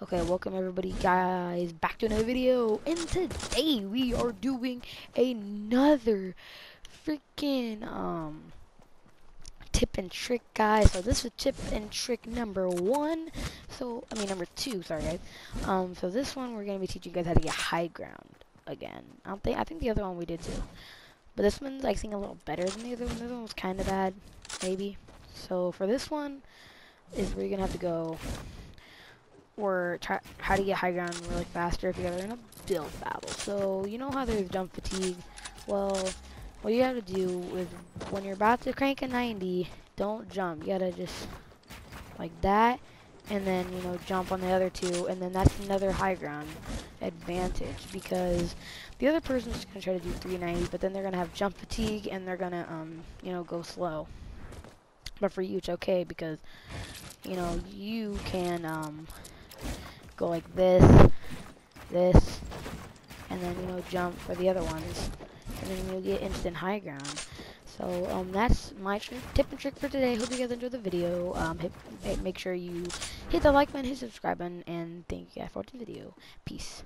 Okay, welcome everybody guys back to another video and today we are doing another freaking um tip and trick guys. So this is tip and trick number one. So I mean number two, sorry guys. Um so this one we're gonna be teaching you guys how to get high ground again. I don't think I think the other one we did too. But this one's I think a little better than the other one. The other one was kinda bad, maybe. So for this one is where you're gonna have to go or try how to get high ground really faster if you're ever in a build battle. So you know how there's jump fatigue. Well, what you have to do is when you're about to crank a 90, don't jump. You gotta just like that, and then you know jump on the other two, and then that's another high ground advantage because the other person's gonna try to do 390, but then they're gonna have jump fatigue and they're gonna um you know go slow. But for you, it's okay because you know you can um go like this, this, and then, you know, jump for the other ones. And then you'll get instant high ground. So, um, that's my tip and trick for today. Hope you guys enjoyed the video. Um, hit, hit, make sure you hit the like button, hit subscribe button, and thank you guys for watching the video. Peace.